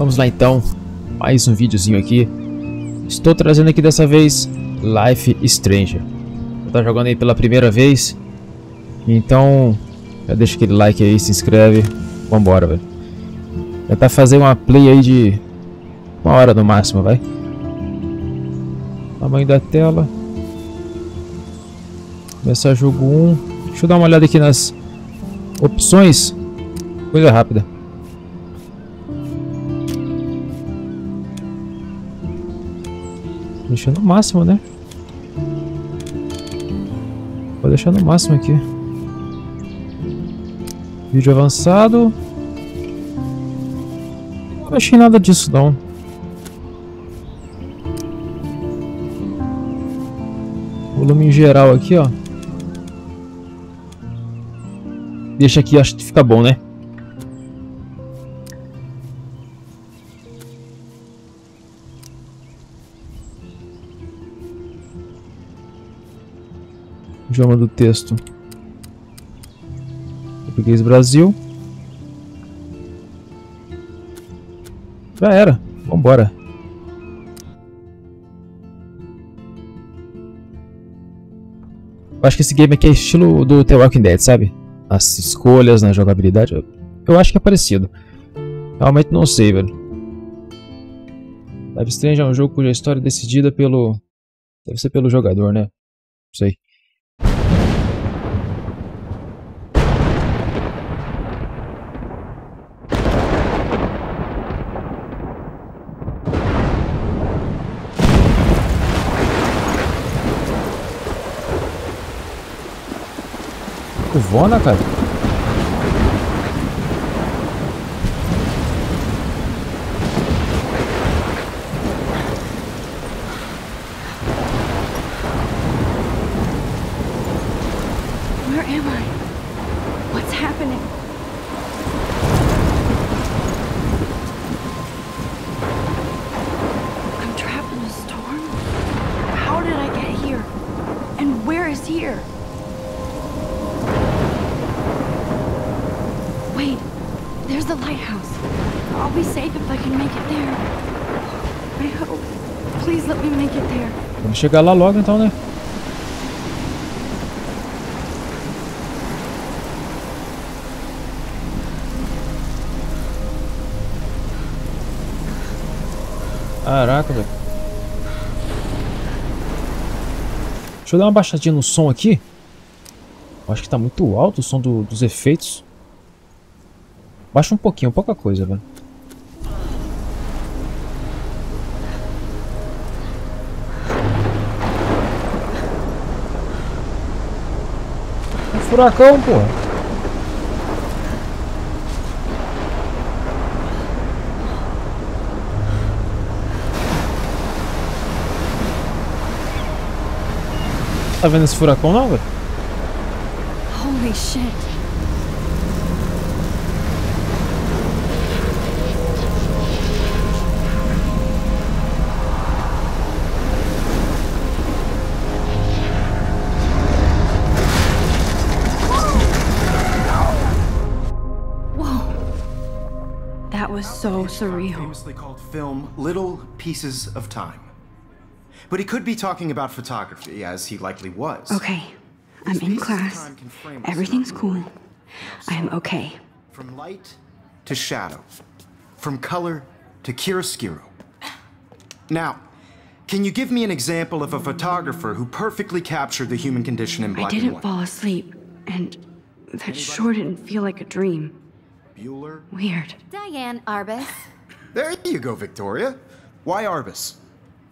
Vamos lá então, mais um videozinho aqui. Estou trazendo aqui dessa vez Life Stranger. Tá jogando aí pela primeira vez, então já deixa aquele like aí, se inscreve, vambora, velho. Tentar fazer uma play aí de uma hora no máximo, vai. Tamanho da tela. Começar jogo 1. Deixa eu dar uma olhada aqui nas opções. Coisa rápida. Deixa no máximo, né? Vou deixar no máximo aqui. Vídeo avançado. Não achei nada disso não. Volume em geral aqui, ó. Deixa aqui, acho que fica bom, né? Idioma do texto. Português Brasil. Já era. Vambora. Eu acho que esse game aqui é estilo do The Walking Dead, sabe? As escolhas na jogabilidade. Eu, eu acho que é parecido. Realmente não sei, velho. Life Strange é um jogo cuja história é decidida pelo... Deve ser pelo jogador, né? Não sei. Wona pewnie. Vamos chegar lá logo então, né? Caraca, velho. Deixa eu dar uma baixadinha no som aqui. Acho que tá muito alto o som do- dos efeitos. Baixa um pouquinho, pouca coisa, velho. Furacão, porra. Tá vendo esse furacão não, velho? Holy shit. So surreal. Famously called film Little Pieces of Time. But he could be talking about photography, as he likely was. Okay, I'm in class. Everything's cool. I'm okay. From light to shadow, from color to chiaroscuro. Now, can you give me an example of a photographer who perfectly captured the human condition in black and white? I didn't fall asleep, and that sure didn't feel like a dream. Bueller? Weird. Diane Arbus. There you go, Victoria. Why Arbus?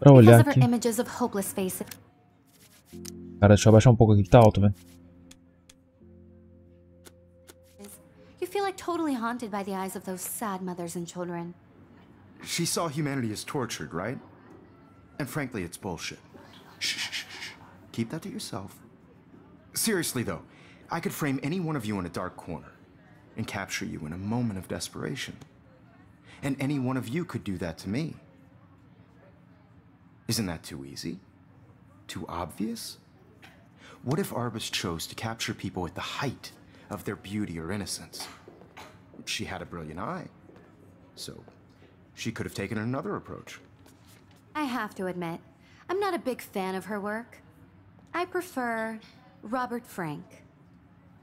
Pra Because olhar of her aqui. images of hopeless faces. Cara, deixa eu abaixar um pouco aqui que tá alto, velho. You feel like totally haunted by the eyes of those sad mothers and children. She saw humanity as tortured, right? And frankly, it's bullshit. Shh, shh, shh, shh. Keep that to yourself. Seriously, though, I could frame any one of you in a dark corner and capture you in a moment of desperation. And any one of you could do that to me. Isn't that too easy? Too obvious? What if Arbus chose to capture people at the height of their beauty or innocence? She had a brilliant eye. So she could have taken another approach. I have to admit, I'm not a big fan of her work. I prefer Robert Frank.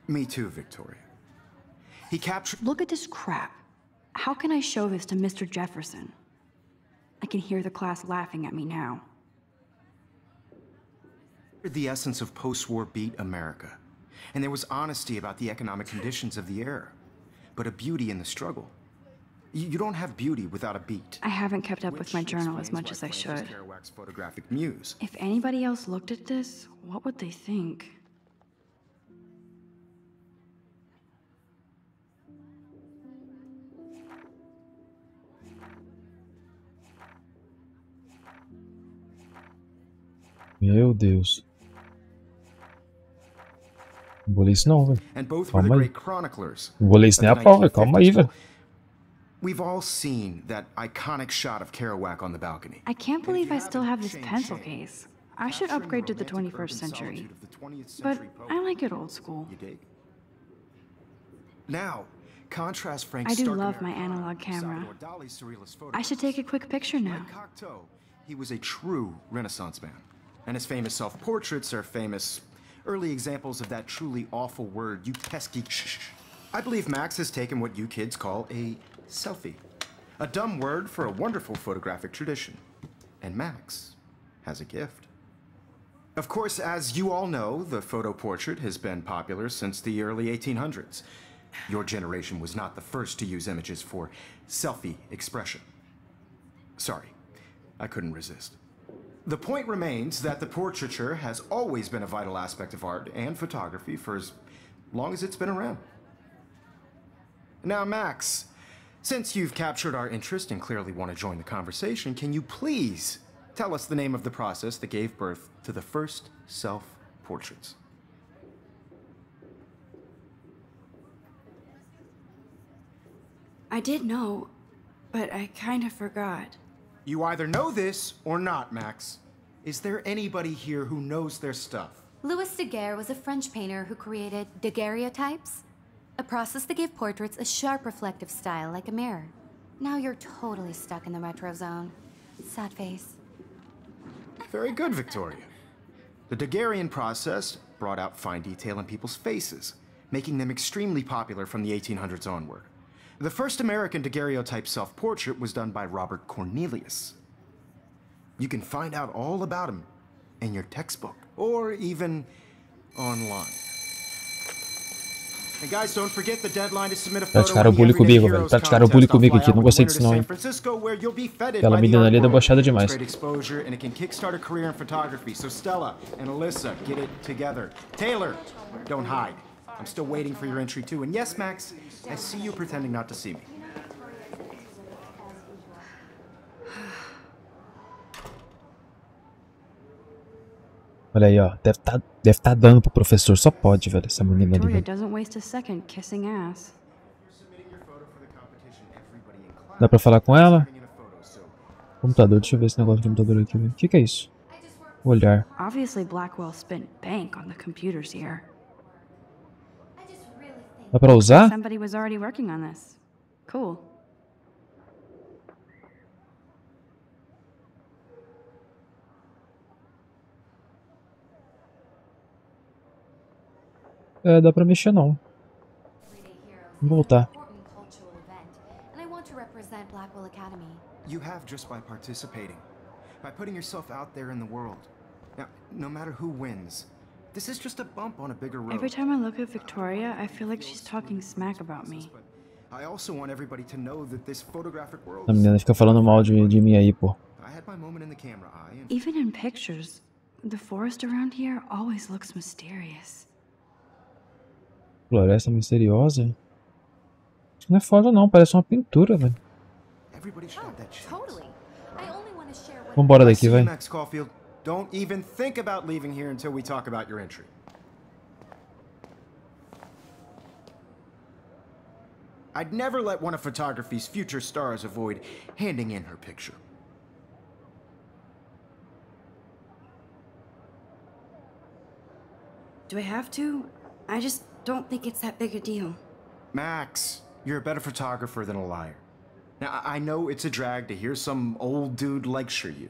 Me too, Victoria. He captured Look at this crap. How can I show this to Mr. Jefferson? I can hear the class laughing at me now. the essence of post-war beat America. And there was honesty about the economic conditions of the era, but a beauty in the struggle. You, you don't have beauty without a beat. I haven't kept up with my journal as much as I should. Photographic muse. If anybody else looked at this, what would they think? Meu Deus. Não vou ler isso não, velho. And both were the Calma aí. great vou ler isso nem a of pau, velho. Calma aí, velho. We've all seen that iconic shot of Kerouac on the balcony. I can't believe I still haven't, this pencil case. I should upgrade to the 21st century. solitude of the 20th But. I like it old school. Now, contrast Frank's I do love my analog camera. Salvador Dali's surrealist I should take a quick picture now. He was a true Renaissance man. And his famous self-portraits are famous early examples of that truly awful word, you pesky shh. I believe Max has taken what you kids call a selfie. A dumb word for a wonderful photographic tradition. And Max has a gift. Of course, as you all know, the photo portrait has been popular since the early 1800s. Your generation was not the first to use images for selfie expression. Sorry, I couldn't resist. The point remains that the portraiture has always been a vital aspect of art and photography for as long as it's been around. Now, Max, since you've captured our interest and clearly want to join the conversation, can you please tell us the name of the process that gave birth to the first self portraits? I did know, but I kind of forgot. You either know this or not, Max. Is there anybody here who knows their stuff? Louis Daguerre was a French painter who created daguerreotypes, a process that gave portraits a sharp reflective style like a mirror. Now you're totally stuck in the retro zone. Sad face. Very good, Victoria. The Daguerrean process brought out fine detail in people's faces, making them extremely popular from the 1800s onward. The first American daguerreotype self portrait was done by Robert Cornelius. You can find out all about him in your textbook or even online. And guys, don't forget the deadline to submit a photo the bullying comigo, velho. Contest. bullying comigo aqui. Não gostei disso não, hein. San Francisco, where you'll be feted Aquela menina ali é debochada demais. exposure and it can kickstart a career in photography. So Stella and Alyssa, get it together. Taylor, don't hide. I'm still waiting for your entry too. And yes, Max, I see you pretending not to see me. Olha aí, ó. Deve tá, deve tá dando pro professor. Só pode, velho. Essa menina ali, velho. Dá pra falar com ela? Computador. Deixa eu ver esse negócio do computador aqui, velho. O que que é isso? Olhar. Obviously, Blackwell spent bank on the computers here. I just really think Dá pra usar? Somebody was already working on this. Cool. É, dá pra mexer não. Vou voltar. You have just by participating, by putting yourself out there in the world. Now, no matter who wins, this is just a bump on a bigger road. Every time I look at Victoria, I feel like she's talking smack about me. I also want everybody to know that this photographic world. A menina fica falando mal de, de mim aí, pô. I had my moment in the camera eye, and Even in pictures, the forest around here always looks mysterious. Floresta misteriosa? Isso não é foda não, parece uma pintura, velho. what Vambora daqui, vai. Don't even think about leaving here until we talk about your entry. I'd never let one of photography's future stars avoid handing in her picture. Do I have to? I just don't think it's that big a deal. Max, you're a better photographer than a liar. Now, I know it's a drag to hear some old dude lecture you,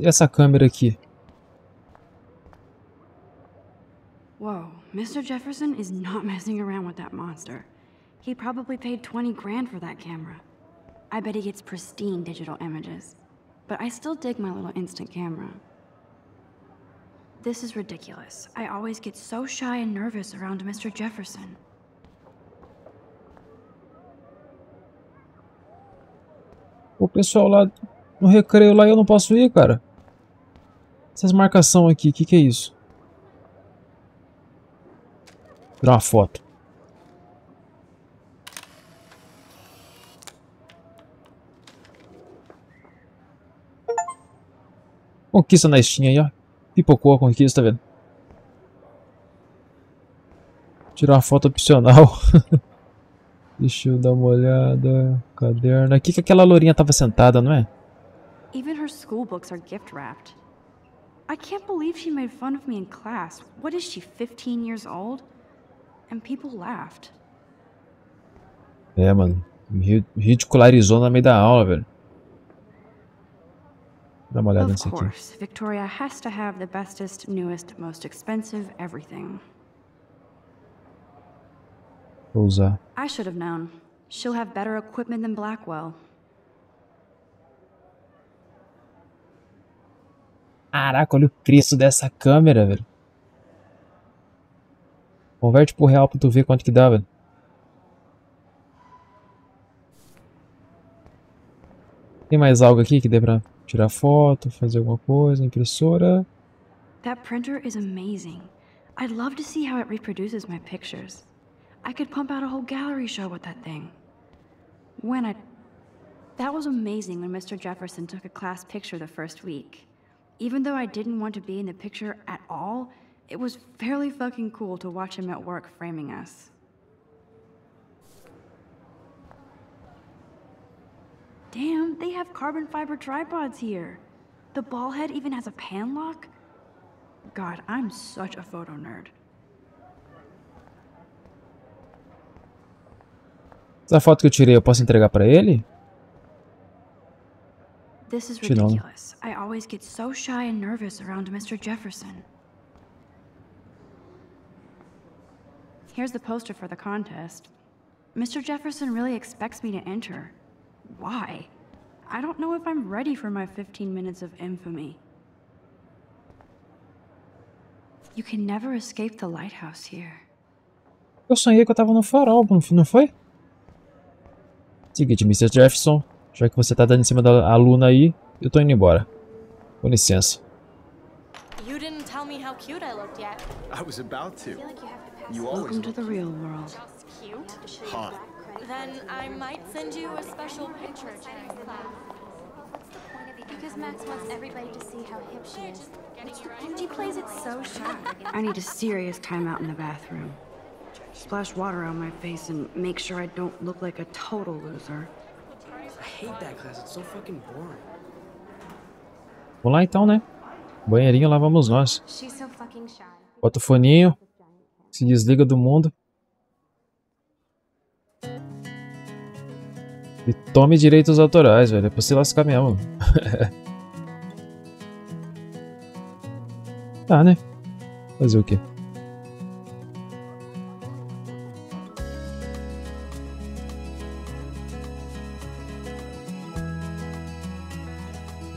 essa câmera aqui? Whoa, Mr. Jefferson is not messing around with that monster. He probably paid 20 grand for that camera. I bet he gets pristine digital images. But I still dig my little instant camera. This is ridiculous. I always get so shy and nervous around Mr. Jefferson. O pessoal lá no recreio lá eu não posso ir, cara. Essas marcação aqui, o que, que é isso? Tirar uma foto. Conquista na Steam aí, ó. Pipocou a conquista, tá vendo? Tirar uma foto opcional. Deixa eu dar uma olhada. Caderno. Aqui que aquela lourinha tava sentada, não é? Even her school books are gift wrapped. I can't believe she made fun of me in class. What is she, 15 years old? And people laughed. É, mano. Ridicularizou no meio da aula, velho. Dá uma olhada Of nessa aqui. course, Victoria has to have the bestest, newest, most expensive everything. Vou usar. I should have known. She'll have better equipment than Blackwell. Caraca, olha o Cristo dessa câmera, velho. Converte pro real pra tu ver quanto que dá, velho. Tem mais algo aqui que dê pra tirar foto, fazer alguma coisa, impressora. That printer is amazing. I'd love to see how it reproduces my pictures. I could pump out a whole gallery show with that thing. When I. That was amazing when Mr. Jefferson took a class picture the first week. Even though I didn't want to be in the picture at all, it was fairly fucking cool to watch him at work framing us. Damn, they have carbon fiber tripods here. The ball head even has a pan lock. God, I'm such a photo nerd. Essa foto que eu tirei eu posso entregar pra ele? This is Acho que não, né? ridiculous. I always get so shy and nervous around Mr. Jefferson. Here's the poster for the contest. Mr. Jefferson really expects me to enter. Why? I don't know if I'm ready for my 15 minutes of infamy. You can never escape the lighthouse here. Eu sonhei que eu tava no farol, não foi? Seguinte, Mr. Jefferson, já que você tá dando em cima da aluna aí, eu tô indo embora. Com licença. You didn't tell me how cute I looked yet. I was about to. like you have to pass You always Welcome to the real world. just cute. hot. Then I might send you a special picture. Because Max wants everybody to see how hip she is. She plays it so shy. I need a serious timeout in the bathroom. Splash water on my face and make sure I don't look like a total loser. Vamos lá então, né? Banheirinho, lá vamos nós. Bota o foninho, se desliga do mundo. E tome direitos autorais, velho. É pra se lascar mesmo. tá, né? Fazer o quê?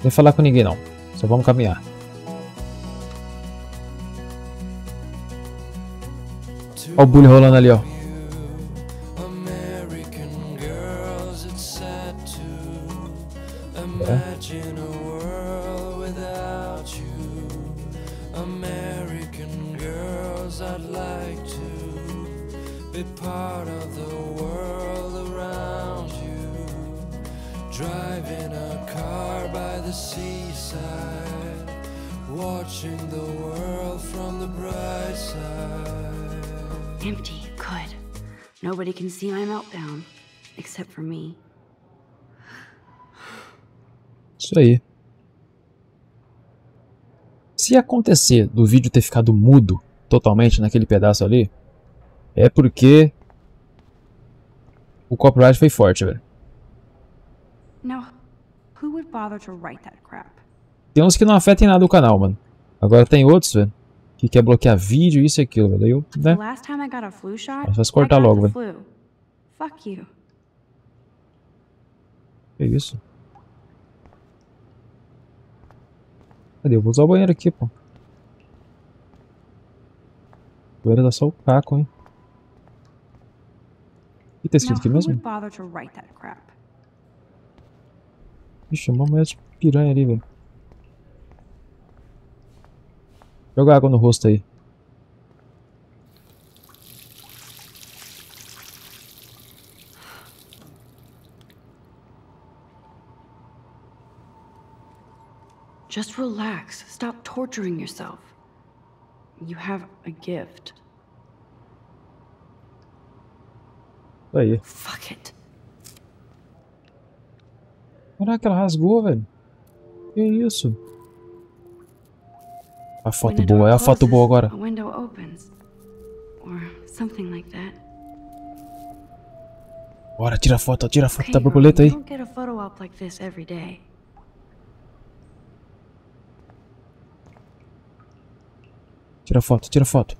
Nem falar com ninguém não. Só vamos caminhar. Ó o bully rolando ali, ó. Se acontecer do vídeo ter ficado mudo totalmente naquele pedaço ali, é porque o copyright foi forte, velho. Now, who would bother to write that crap? Tem uns que não afetam em nada o canal, mano. Agora tem outros, velho, que quer bloquear vídeo, isso e aquilo, velho. Eu, né? Mas faz I cortar logo, velho. Que isso? Cadê? Eu vou usar o banheiro aqui, pô. O banheiro dá só o caco, hein? O que tá escrito aqui mesmo? Ixi, uma mulher de piranha ali, velho. Joga água no rosto aí. Just relax. Stop torturing yourself. You have a gift. Isso aí. Fuck it. Caraca, ela rasgou, velho. Que isso? A foto boa, é a foto boa agora. A window opens. Or something like that. Bora, tira a foto, tira a foto da borboleta you aí. don't get a photo op like this every day. Tira foto, tira foto.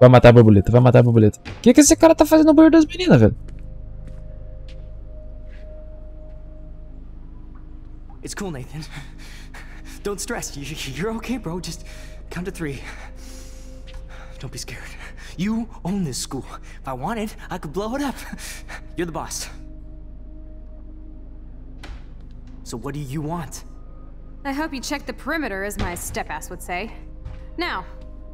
Vai matar a borboleta, vai matar a borboleta. O que, que esse cara tá fazendo no banheiro das meninas, velho? It's cool, Nathan. Don't stress. You, you're okay, bro. Just count to three. Don't be scared. You own this school. If I wanted, I could blow it up. You're the boss. So what do you want? I hope you checked the perimeter, as my step-ass would say. Now,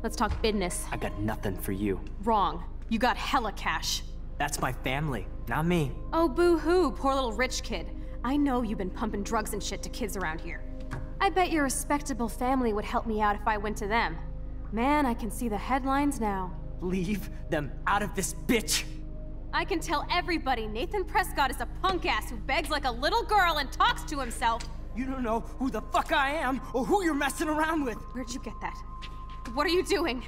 let's talk business. I got nothing for you. Wrong. You got hella cash. That's my family, not me. Oh, boo-hoo, poor little rich kid. I know you've been pumping drugs and shit to kids around here. I bet your respectable family would help me out if I went to them. Man, I can see the headlines now. Leave them out of this bitch. I can tell everybody Nathan Prescott is a punk ass who begs like a little girl and talks to himself. You don't know who the fuck I am or who you're messing around with. Where'd you get that? What are you doing?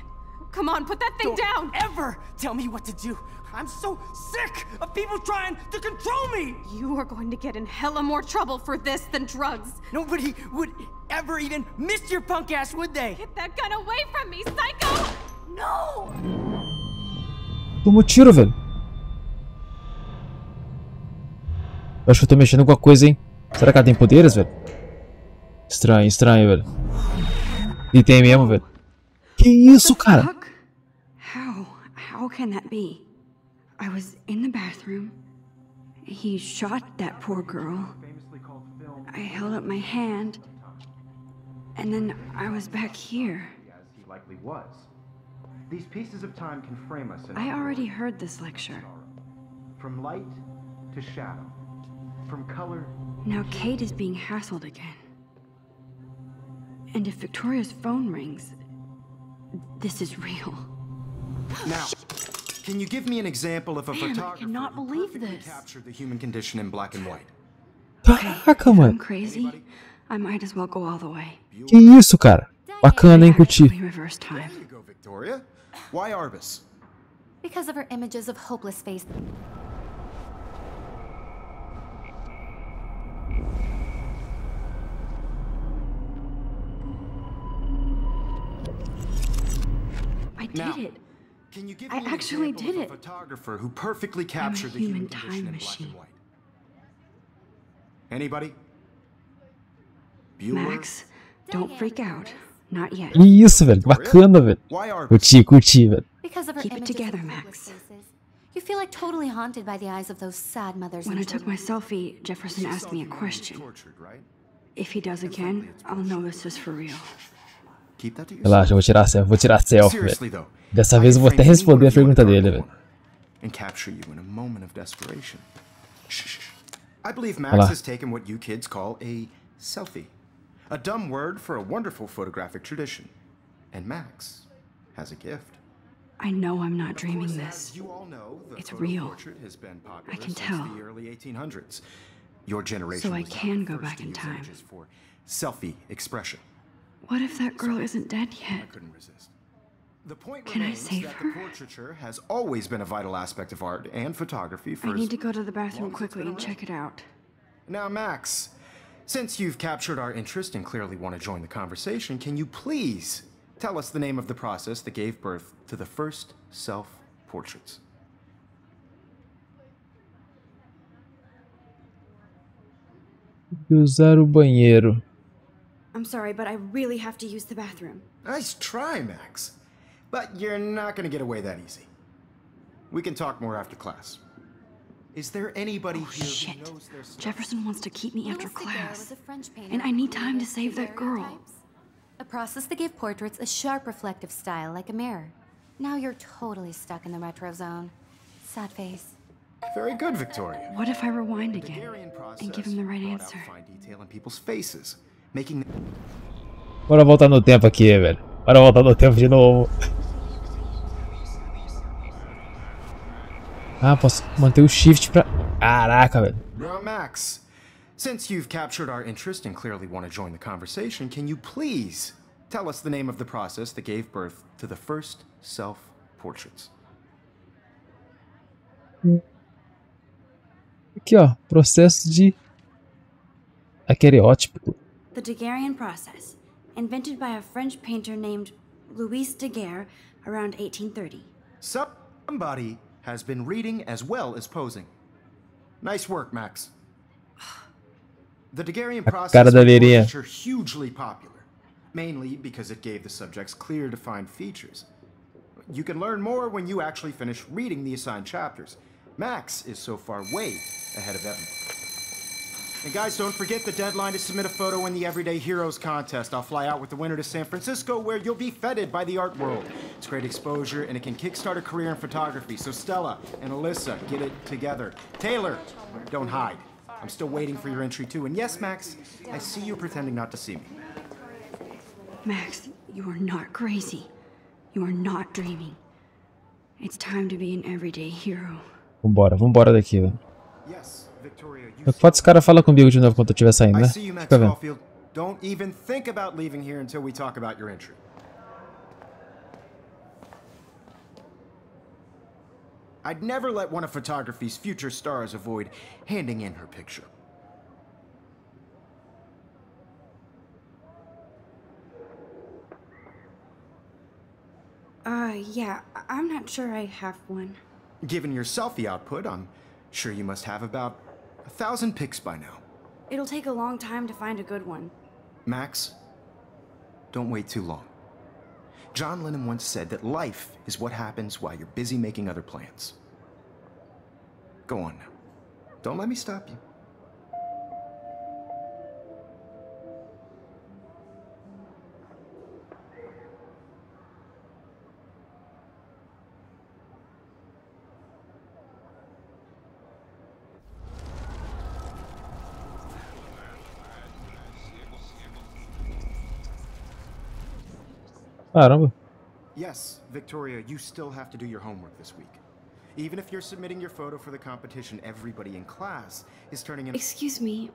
Come on, put that thing Don't down! ever tell me what to do. I'm so sick of people trying to control me. You are going to get in hella more trouble for this than drugs. Nobody would ever even miss your punk ass, would they? Get that gun away from me, psycho! No! Tomou tiro, velho. Eu acho que eu tô mexendo com alguma coisa, hein? Será que ela tem poderes, velho? Estranho, estranho, velho. E tem mesmo, velho. Que isso, cara? How? How can that be? I was in the bathroom. He shot that poor girl. I held up my hand. And then I was back here. as he likely was. These pieces of time can frame us in I already world. heard this lecture. From light to shadow. From color Now Kate is being hassled again. And if Victoria's phone rings, this is real. Now, can you give me an example of a Man, I photographer cannot who believe perfectly this. captured the human condition in black and white? Caraca, I'm mano. crazy. I might as well go all the way. Que isso, cara? Bacana, hein? Curti. Actually reverse time. There you go, Victoria. Why Arbus? Because of her images of hopeless face. I did Now, it. Can you give I me an actually did of a it. photographer who perfectly captured the human human condition time in black machine. and white? Anybody? Bueller? Max, don't freak out. E isso, velho. Que bacana, velho. Curti, curti, velho. Keep it together, Max. You feel like totally haunted by the eyes of those sad mothers. When I took my selfie, Jefferson asked me a question. If he does again, I'll know this is for real. Relaxa, eu vou tirar selfie, vou tirar selfie, velho. Dessa vez eu vou até responder a pergunta dele, velho. Olha lá. A dumb word for a wonderful photographic tradition. And Max has a gift. I know I'm not dreaming course, this. you all know, the It's real. portrait has been popular can since tell. the early 1800s. Your generation So I can go back in time. for selfie expression. What if that girl isn't dead yet? I couldn't resist. The point Can I save that her? the portraiture has always been a vital aspect of art and photography for I need to go to the bathroom long as it's quickly and check it out. Now, Max, since you've captured our interest and clearly want to join the conversation, can you please tell us the name of the process that gave birth to the first self portraits? Usar o banheiro. I'm sorry, but I really have to use the bathroom. Nice try, Max. But you're not going to get away that easy. We can talk more after class. Is there anybody Oh, here shit. who knows their stuff? Jefferson wants to keep me after class. was a French painter And I need time to save that girl. A process that gave portraits a sharp reflective style like a mirror. Now you're totally stuck in the retro zone. Sad face. Very good, Victoria. What if I rewind again and give him the right brought out answer? fine detail in people's faces, making them Bora voltar no tempo aqui, velho. Bora voltar no tempo de novo. Ah, posso manter o shift pra... Caraca, velho. Now, Max, since you've captured our interest and clearly want to join the conversation, can you please tell us the name of the process that gave birth to the first self portraits? Aqui, ó. Processo de... Aquereótipo. The Daguerrean process, invented by a French painter named Louis Daguerre around 1830. Somebody has been reading as well as posing. Nice work, Max. The Daguerrean process cara da made Lirinha. portraiture hugely popular, mainly because it gave the subjects clear, defined features. You can learn more when you actually finish reading the assigned chapters. Max is so far way ahead of Evan. And guys, don't forget the deadline to submit a photo in the Everyday Heroes contest. I'll fly out with the winner to San Francisco where you'll be feted by the art world. It's great exposure and it can kickstart a career in photography. So Stella and Alyssa, get it together. Taylor, don't hide. I'm still waiting for your entry too. And yes, Max, I see you pretending not to see me. Max, you are not crazy. You are not dreaming. It's time to be an everyday hero. Vambora, vambora daqui, velho. Yes, Victoria, you Só que pode os caras falar comigo de novo quando eu estiver saindo, I né? see you, Max Fica vendo. Caulfield. Don't even think about leaving here until we talk about your entry. I'd never let one of photography's future stars avoid handing in her picture. Uh, yeah, I- I'm not sure I have one. Given your selfie output, I'm sure you must have about a thousand pics by now. It'll take a long time to find a good one. Max, don't wait too long. John Lennon once said that life is what happens while you're busy making other plans. Go on now. Don't let me stop you. Caramba. Yes, Victoria, you still have to do your homework this week. Even if you're submitting your photo for the competition, everybody in class is turning in. Excuse me,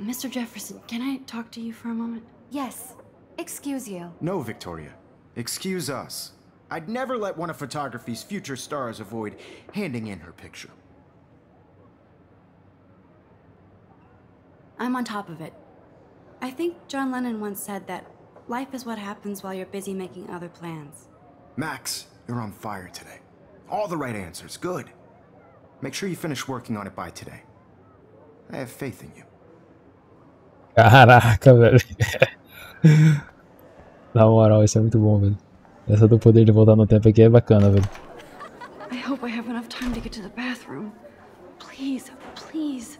Mr. Jefferson, can I talk to you for a moment? Yes. Excuse you. No, Victoria. Excuse us. I'd never let one of photography's future stars avoid handing in her picture. I'm on top of it. I think John Lennon once said that life is what happens while you're busy making other plans. Max, you're on fire today. All the right answers. Good. Make sure you finish working on it by today. I have faith in you. Caraca, velho. Na moral, isso é muito bom, velho. Essa do poder de voltar no tempo aqui é bacana, velho. I hope I have enough time to get to the bathroom. Please, please.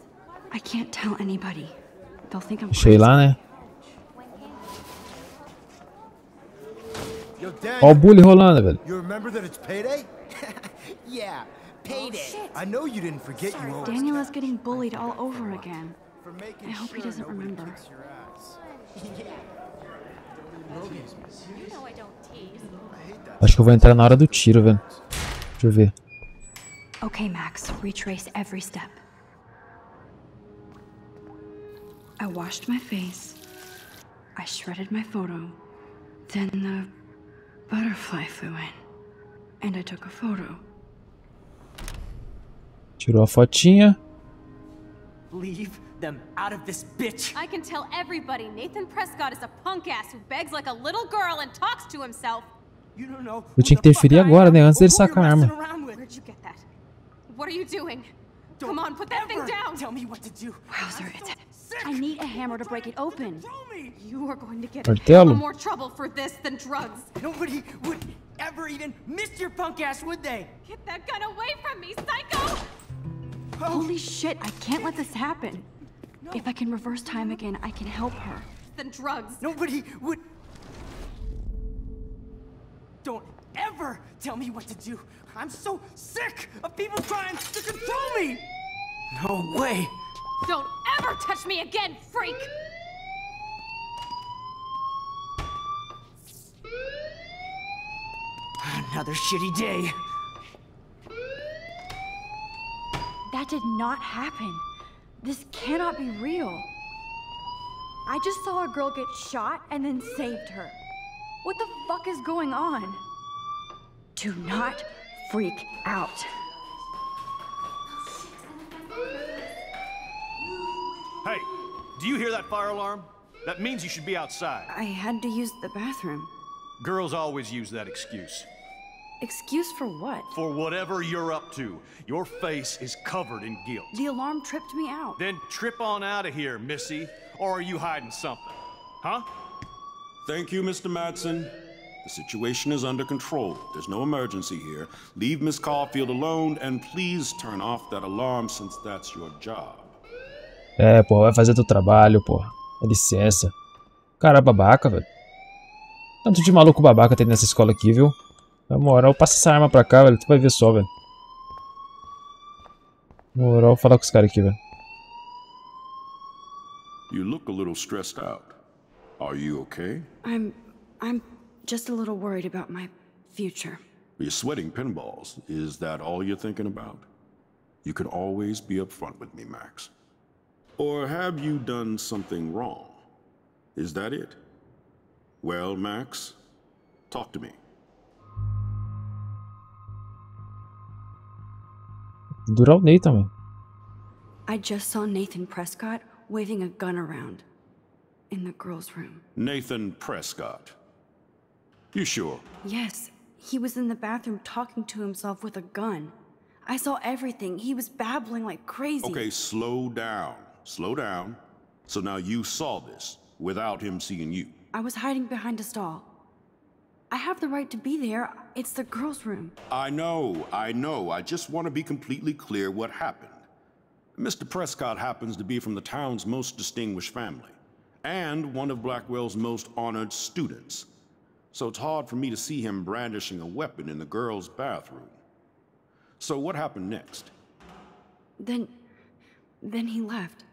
I can't tell anybody. They'll think I'm Deixei crazy. lá, né? Ó o bullying rolando, velho. you remember that it's payday? Yeah, payday. I know you didn't forget you owe us Daniel is getting bullied all over again. I hope he doesn't remember. You. Acho que eu vou entrar na hora do tiro, velho. Deixa eu ver. Okay, Max, retrace every step. I washed my face. I shredded my photo. Then the butterfly flew in. And I took a photo. Tirou a fotinha. Leave them out of this bitch. I can tell everybody Nathan Prescott is a punk ass who begs like a little girl and talks to himself. You don't know Eu tinha que interferir agora, né? Antes dele sacar a arma. Where'd you get that? What are you doing? Come on, put that thing down! Tell me what to do. Wowzer, it's. I need a hammer to break it open. You are going to get Martelo. in more trouble for this than drugs. Nobody would ever even miss your punk ass, would they? Get that gun away from me, psycho! Oh. Holy shit, I can't let this happen. If I can reverse time again, I can help her. Than drugs. Nobody would. Don't ever tell me what to do. I'm so sick of people trying to control me. No way. Don't ever touch me again, freak! Another shitty day. That did not happen. This cannot be real. I just saw a girl get shot and then saved her. What the fuck is going on? Do not freak out. Hey, do you hear that fire alarm? That means you should be outside. I had to use the bathroom. Girls always use that excuse. Excuse for what? For whatever you're up to, your face is covered in guilt. The alarm tripped me out. Then trip on out of here, Missy. Or are you hiding something? Huh? Thank you, Mr. Madsen. The situation is under control. There's no emergency here. Leave Miss Caulfield alone and please turn off that alarm since that's your job. É, pô, vai fazer teu trabalho, pô. Dá licença. Cara, babaca, velho. Tanto de maluco babaca tem nessa escola aqui, viu? Na moral, passa essa arma pra cá, velho. Tu vai ver só, velho. Na moral, vou falar com os caras aqui, velho. You look a little stressed out. Are you okay? I'm. I'm just a little worried about my future. You're sweating pinballs. Is that all you're thinking about? You can always be upfront with me, Max. Or have you done something wrong? Is that it? Well, Max, talk to me. Durar o Nathan. I just saw Nathan Prescott waving a gun around in the girls' room. Nathan Prescott. You sure? Yes, he was in the bathroom talking to himself with a gun. I saw everything. He was babbling like crazy. Okay, slow down. Slow down. So now you saw this without him seeing you. I was hiding behind a stall. I have the right to be there. It's the girls' room. I know, I know. I just want to be completely clear what happened. Mr. Prescott happens to be from the town's most distinguished family, and one of Blackwell's most honored students. So it's hard for me to see him brandishing a weapon in the girls' bathroom. So what happened next? Then. Then he left.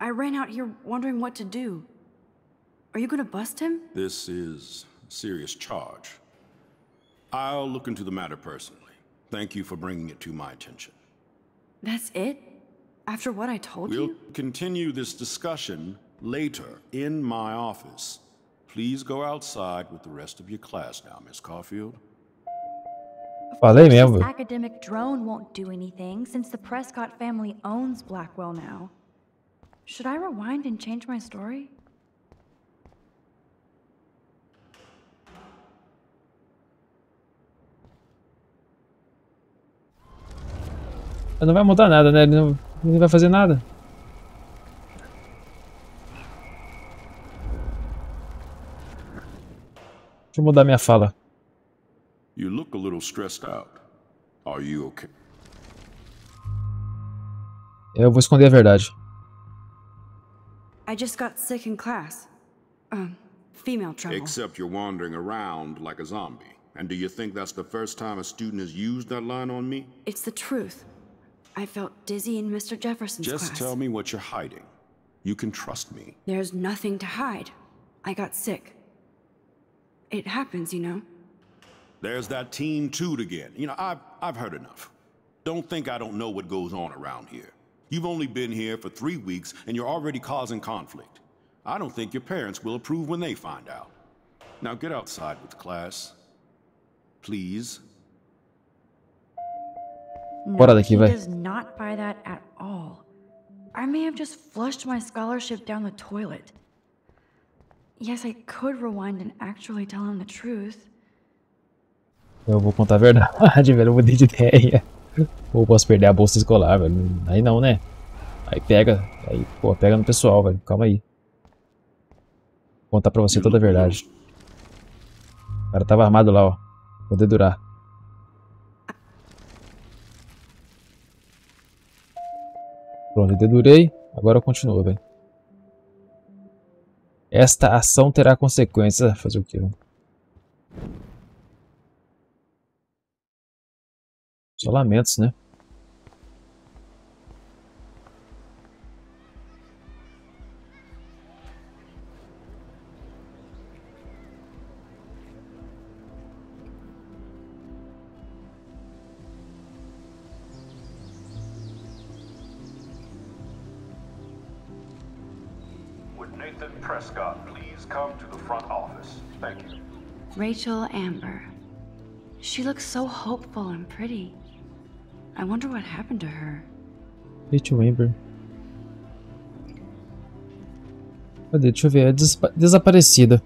I ran out here wondering what to do. Are you gonna bust him? This is a serious charge. I'll look into the matter personally. Thank you for bringing it to my attention. That's it? After what I told you, We'll continue this discussion later in my office. Please go outside with the rest of your class now, Miss Caulfield. Falei mesmo, This academic drone won't do anything since the Prescott family owns Blackwell now. Should I rewind and change my story? Não vai mudar nada, né? Ele não, ele não vai fazer nada. Deixa eu mudar minha fala. You look a little stressed out. Are you okay? Eu vou esconder a verdade. I just got sick in class. Um, female trouble. Except you're wandering around like a zombie. And do you think that's the first time a student has used that line on me? It's the truth. I felt dizzy in Mr. Jefferson's Just class. Just tell me what you're hiding. You can trust me. There's nothing to hide. I got sick. It happens, you know. There's that teen toot again. You know, I've, I've heard enough. Don't think I don't know what goes on around here. You've only been here for three weeks and you're already causing conflict. I don't think your parents will approve when they find out. Now get outside with class. Please. No, Bora daqui, he vai. does not buy that at all. I may have just flushed my scholarship down the toilet. Yes, I could rewind and actually tell him the truth. Eu vou contar a verdade, velho. Eu mudei de ideia. Ou posso perder a bolsa escolar, velho. Aí não, né? Aí pega. Aí, pô, pega no pessoal, velho. Calma aí. Vou contar pra você toda a verdade. O cara tava armado lá, ó. Vou dedurar. Pronto, dedurei. Agora eu continuo, velho. Esta ação terá consequências. Fazer o quê, velho? Só lamentos, né? Would Nathan Prescott please come to the front office? Thank you. Rachel Amber. She looks so hopeful and pretty. I wonder what happened to her. Rachel Amber. Cadê? Deixa eu ver. É desaparecida.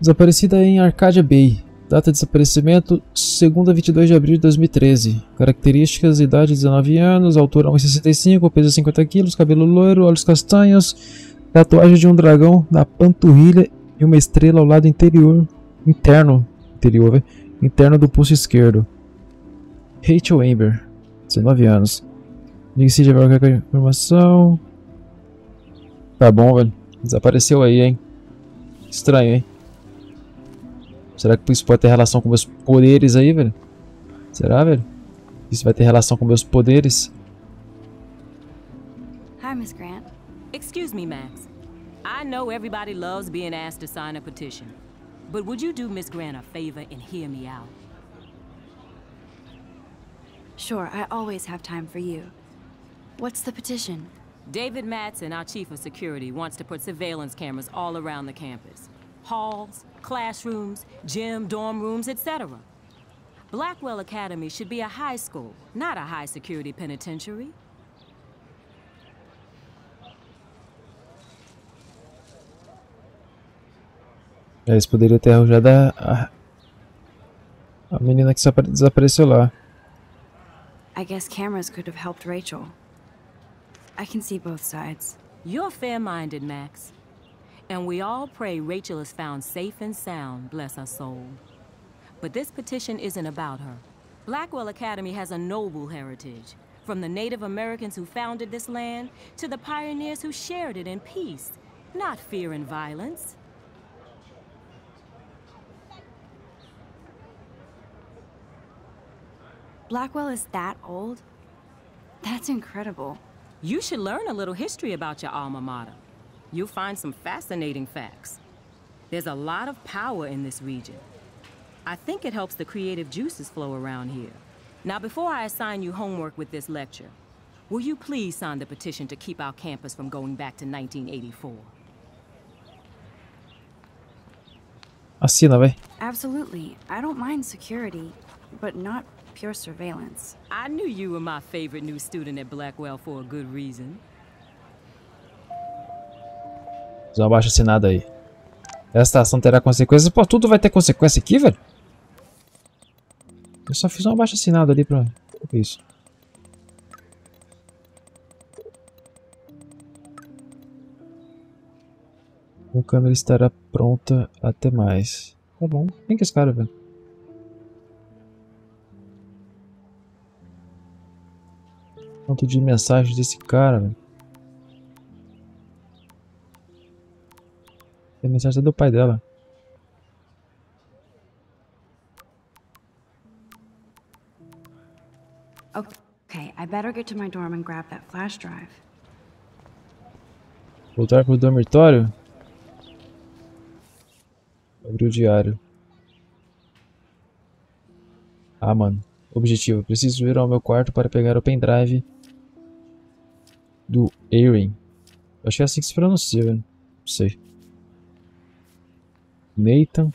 Desaparecida em Arcadia Bay. Data de desaparecimento: segunda 22 de abril de 2013. Características: idade 19 anos, altura 1,65, peso 50 kg, cabelo loiro, olhos castanhos, tatuagem de um dragão na panturrilha e uma estrela ao lado interior interno, interior, velho, interno do pulso esquerdo. Rachel Amber, 19 anos. Diga se tiver qualquer informação. Tá bom, velho. Desapareceu aí, hein? Estranho, hein? Será que isso pode ter relação com meus poderes aí, velho? Será, velho? Isso vai ter relação com meus poderes? Hi, Miss Grant. Excuse me, Max. I know everybody loves being asked to sign a petition. But would you do Miss Grant a favor and hear me out? Sure, I always have time for you. What's the petition? David Madsen, our chief of security, wants to put surveillance cameras all around the campus. Halls, classrooms, gym, dorm rooms, etc. Blackwell Academy should be a high school, not a high security penitentiary. Eles poderiam ter arranjado a, a, a menina que desapareceu lá. I guess cameras could have helped Rachel. I can see both sides. You're fair-minded, Max. And we all pray Rachel is found safe and sound, bless her soul. But this petition isn't about her. Blackwell Academy has a noble heritage, from the Native Americans who founded this land to the pioneers who shared it in peace, not fear and violence. Blackwell is that old? That's incredible. You should learn a little history about your alma mater. You'll find some fascinating facts. There's a lot of power in this region. I think it helps the creative juices flow around here. Now, before I assign you homework with this lecture, will you please sign the petition to keep our campus from going back to 1984? Assina, vai. Absolutely. I don't mind security, but not pure surveillance. I knew you were my favorite new student at Blackwell for a good reason. Fazer uma baixa assinada aí. Esta ação terá consequências. Pô, tudo vai ter consequência aqui, velho? Eu só fiz uma baixa assinada ali pra. O que é isso? A câmera estará pronta até mais. Tá bom. Quem que é esse cara, velho? Quanto de mensagens desse cara, velho? Tem mensagem do pai dela. Okay, I better get to my dorm and grab that flash drive. Voltar pro dormitório? Abrir o diário. Ah, mano. Objetivo. Preciso ir ao meu quarto para pegar o pendrive do Erin. Acho que é assim que se pronuncia, velho. Não sei. Nathan.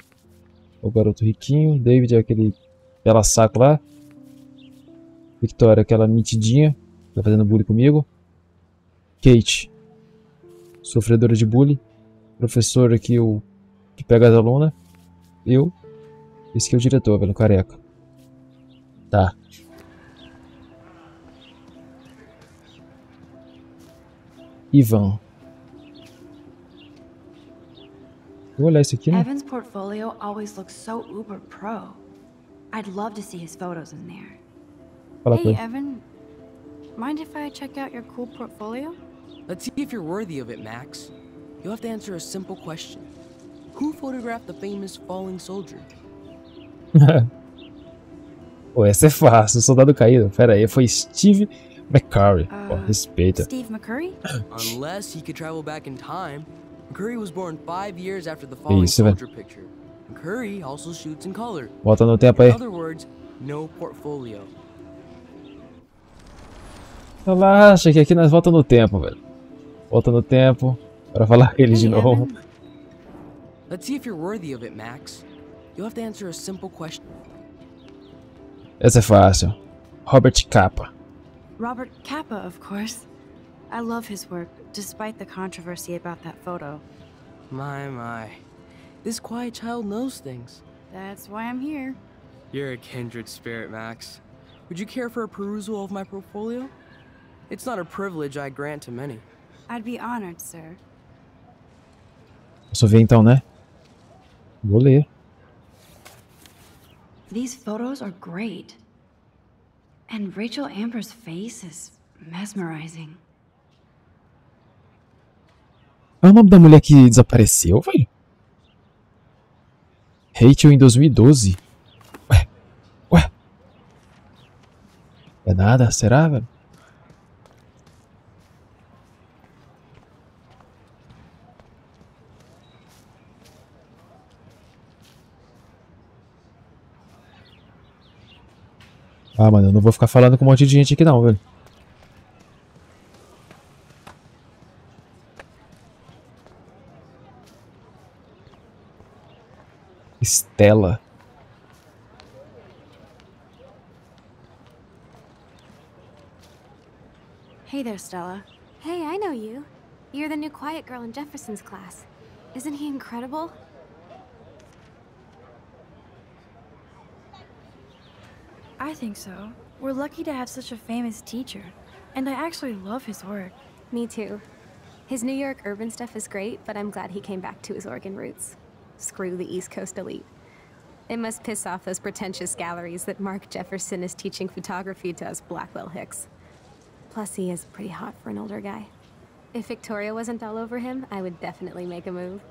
O garoto riquinho. David é aquele bela saco lá. Victoria, aquela mitidinha. Tá fazendo bullying comigo. Kate. Sofredora de bullying. Professor aqui, o que pega as alunas. Eu. Esse aqui é o diretor, velho, careca. Tá. Ivan. Vou olhar isso aqui, né? Evan's portfolio always looks so uber pro. I'd love to see his photos in there. Fala hey, com ele. Evan. Mind if I check out your cool portfolio? Let's see if you're worthy of it, Max. You'll have to answer a simple question. Who photographed the famous falling soldier? Pô, essa é fácil. Soldado caído. Pera aí, foi Steve McCurry. Pô, respeita. Steve McCurry? Unless he could travel back in time. McCurry was born five years after the falling Isso, velho. soldier picture. McCurry also shoots in color. Volta no tempo aí. In other words, no portfolio. Relaxa que aqui nós volta no tempo, velho. Volta no tempo para falar com ele de novo. Let's see if you're worthy of it, Max. You'll have to answer a simple question. Essa é fácil. Robert Capa. Robert Capa, of course. I love his work, despite the controversy about that photo. My, my. This quiet child knows things. That's why I'm here. You're a kindred spirit, Max. Would you care for a perusal of my portfolio? It's not a privilege I grant to many. I'd be honored, sir. Posso ver então, né? Vou ler. These photos are great. And Rachel Amber's face is mesmerizing. É o nome da mulher que desapareceu, velho? Rachel em 2012. Ué, ué. É nada, será, velho? Ah, mano, eu não vou ficar falando com um monte de gente aqui não, velho. Estela. Hey there, Stella. Hey, I know you. You're the new quiet girl in Jefferson's class. Isn't he incredible? I think so. We're lucky to have such a famous teacher. And I actually love his work. Me too. His New York urban stuff is great, but I'm glad he came back to his Oregon roots. Screw the East Coast elite. It must piss off those pretentious galleries that Mark Jefferson is teaching photography to us Blackwell Hicks. Plus, he is pretty hot for an older guy. If Victoria wasn't all over him, I would definitely make a move.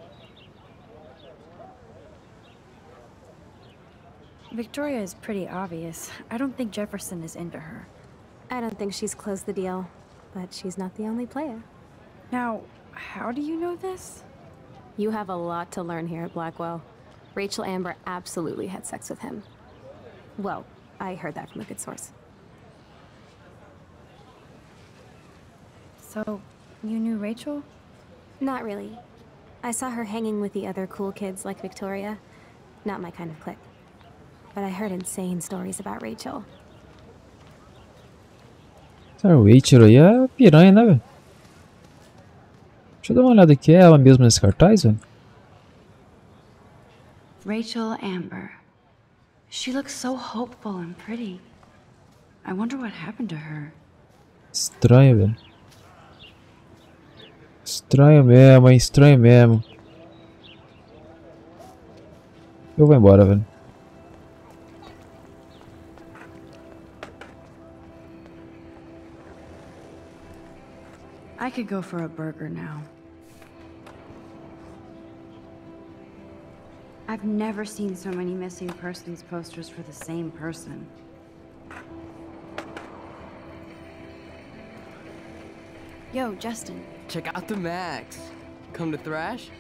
Victoria is pretty obvious. I don't think Jefferson is into her. I don't think she's closed the deal, but she's not the only player. Now, how do you know this? You have a lot to learn here at Blackwell. Rachel Amber absolutely had sex with him. Well, I heard that from a good source. So, you knew Rachel? Not really. I saw her hanging with the other cool kids like Victoria. Not my kind of clique. But I heard insane stories about Rachel. Essa Rachel aí é piranha, né, velho? Deixa eu dar uma olhada aqui. É ela mesma nesse cartaz, velho? Rachel Amber. She looks so hopeful and pretty. I wonder what happened to her. Estranho, velho. Estranho mesmo, hein? Estranho mesmo. Eu vou embora, velho. Could go for a burger now. I've never seen so many missing persons posters for the same person. Yo, Justin. Check out the Max. Come to Thrash?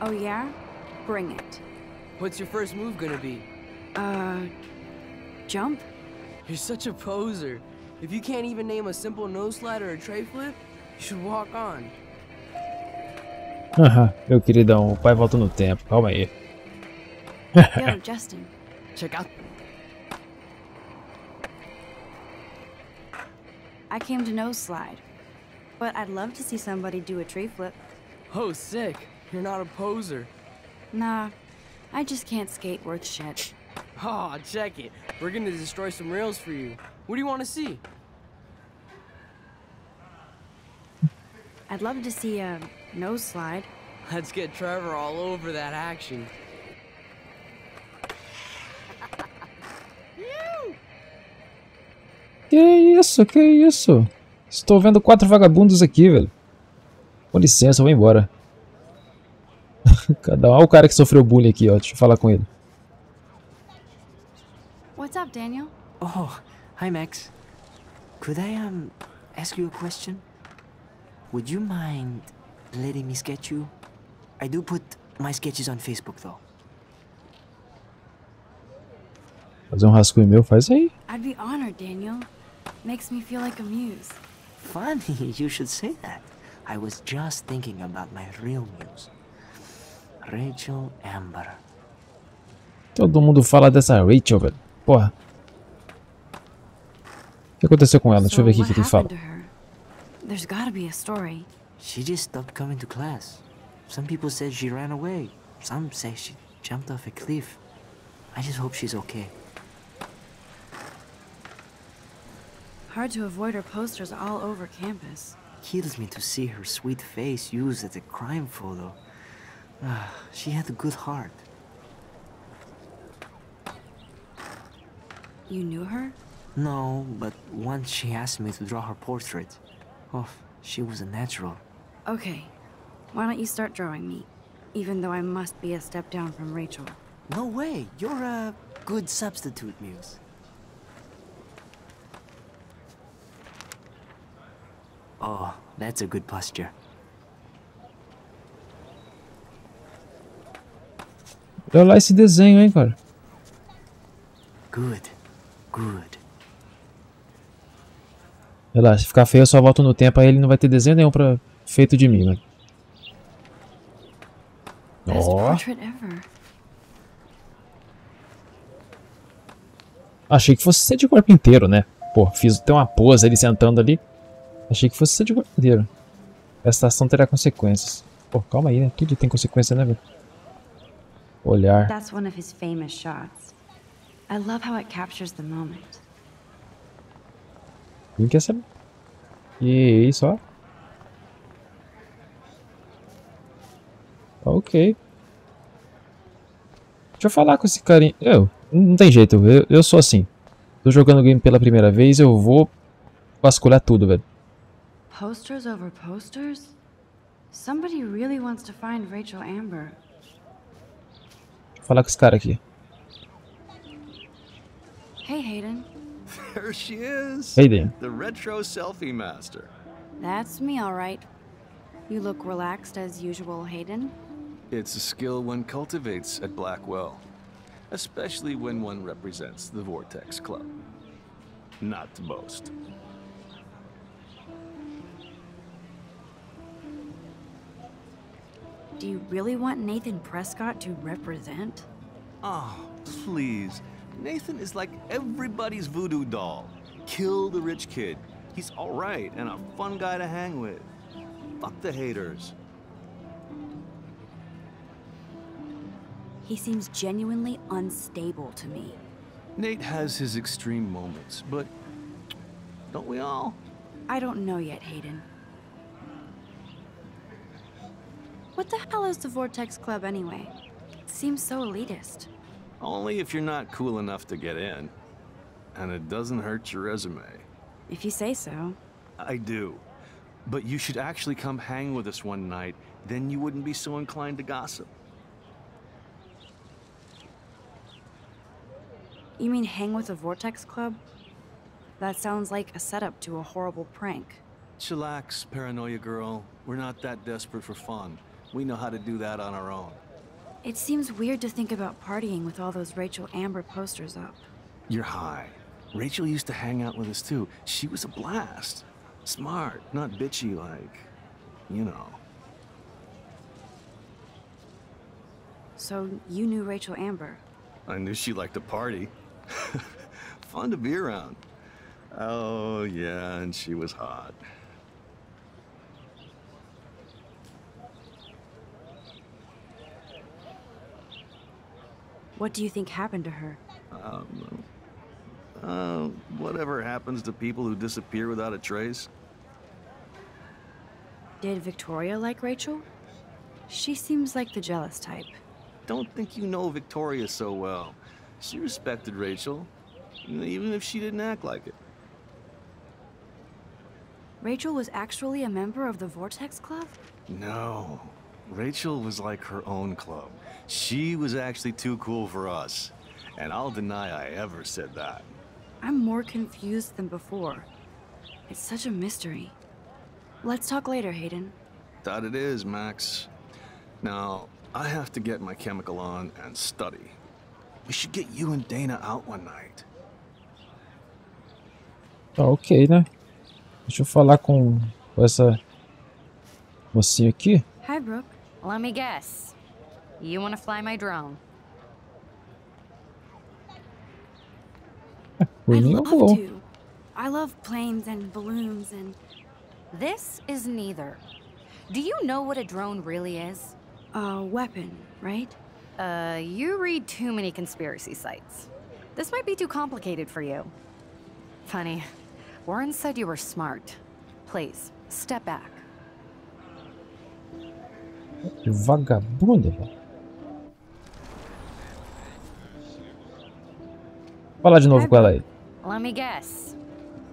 Oh yeah? Bring it. What's your first move gonna be? Uh, jump? You're such a poser. If you can't even name a simple nose slide or a tre flip, you should walk on. Haha, meu queridão, o pai volta no tempo, calma aí. Yo, Justin. Check out. I came to nose slide. But I'd love to see somebody do a tre flip. Oh, sick. You're not a poser. Nah, I just can't skate worth shit. Oh, check it. We're gonna destroy some rails for you. What do you want to see? I'd love to see a nose slide. Let's get Trevor all over that action. Que isso, que isso? Estou vendo quatro vagabundos aqui, velho. Com licença, eu vou embora. Cada um. Olha o cara que sofreu bullying aqui, ó. Deixa eu falar com ele. What's up, Daniel? Oh, hi Max. Could I um ask you a question? Would you mind letting me sketch you? I do put my sketches on Facebook though. Fazer um rascunho meu, faz aí. I'd be honored, Daniel. Makes me feel like a muse. Funny, you should say that. I was just thinking about my real muse. Rachel Amber. Todo mundo fala dessa Rachel, velho. Porra. O que aconteceu com ela? Deixa eu ver aqui o que ele fala. There's gotta be a story. She just stopped coming to class. Some people said she ran away. Some say she jumped off a cliff. I just hope she's okay. Hard to avoid her posters all over campus. Kills me to see her sweet face used as a crime photo. Ah, she had a good heart. You knew her? No, but once she asked me to draw her portrait. Oh, she was a natural. Okay. Why don't you start drawing me? Even though I must be a step down from Rachel. No way. You're a good substitute, Muse. Oh, that's a good posture. Olha lá esse desenho, hein, cara. Good. Good. Relaxa, se ficar feio eu só volto no tempo, aí ele não vai ter desenho nenhum pra... feito de mim. Best Ó. ever. Achei que fosse ser de corpo inteiro, né? Pô, fiz até uma pose ele sentando ali. Achei que fosse ser de corpo inteiro. Esta ação terá consequências. Pô, calma aí, né? Tudo tem consequência, né, velho? Olhar. That's one of his famous shots. I love how it captures the moment. Quem quer saber? E isso, ó. Ok. Deixa eu falar com esse carinha. Eu, não tem jeito, eu, eu sou assim. Tô jogando o game pela primeira vez, eu vou vasculhar tudo, velho. Posters over posters? Somebody really wants to find Rachel Amber. Deixa eu falar com esse cara aqui. Hey, Hayden. There she is. Hayden. The retro selfie master. That's me, all right. You look relaxed as usual, Hayden. It's a skill one cultivates at Blackwell, especially when one represents the Vortex Club. Not to boast. Do you really want Nathan Prescott to represent? Oh, please. Nathan is like everybody's voodoo doll. Kill the rich kid. He's alright and a fun guy to hang with. Fuck the haters. He seems genuinely unstable to me. Nate has his extreme moments, but don't we all? I don't know yet, Hayden. What the hell is the Vortex Club anyway? It seems so elitist. Only if you're not cool enough to get in. And it doesn't hurt your resume. If you say so. I do. But you should actually come hang with us one night Then you wouldn't be so inclined to gossip. You mean hang with the Vortex Club? That sounds like a setup to a horrible prank. Chillax, paranoia girl. We're not that desperate for fun. We know how to do that on our own. It seems weird to think about partying with all those Rachel Amber posters up. You're high. Rachel used to hang out with us too. She was a blast. Smart, not bitchy like, you know. So you knew Rachel Amber? I knew she liked to party. Fun to be around. Oh, yeah, and she was hot. What do you think happened to her? Um, uh, whatever happens to people who disappear without a trace. Did Victoria like Rachel? She seems like the jealous type. Don't think you know Victoria so well. She respected Rachel, even if she didn't act like it. Rachel was actually a member of the Vortex Club? No. Rachel was like her own club. She was actually too cool for us. And I'll deny I ever said that. I'm more confused than before. It's such a mystery. Let's talk later, Hayden. That it is, Max. Now, I have to get my chemical on and study. We should get you and Dana out one night. Tá ok, né? Deixa eu falar com, com essa mocinha aqui. Hi, Brooke. Let me guess. You want to fly my drone? I'd love to. I love planes and balloons and... This is neither. Do you know what a drone really is? A weapon, right? Uh, you read too many conspiracy sites. This might be too complicated for you. Funny. Warren said you were smart. Please, step back. Que vagabunda, velho. Fala de novo com ela aí. Let me guess.